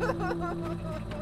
Ha ha ha ha ha!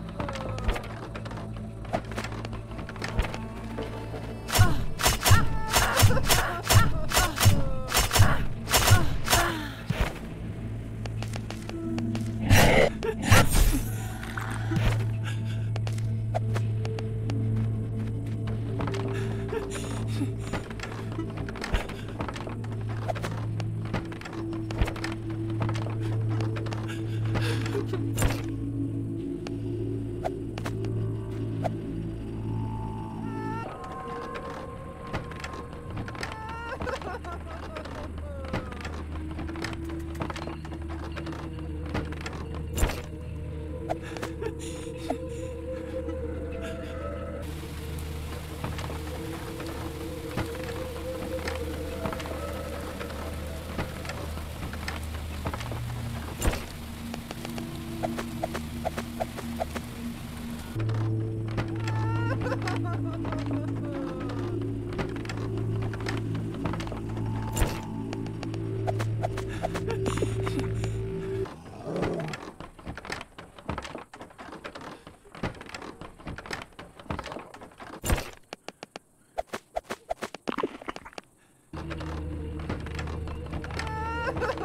Ha ha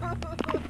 ha ha!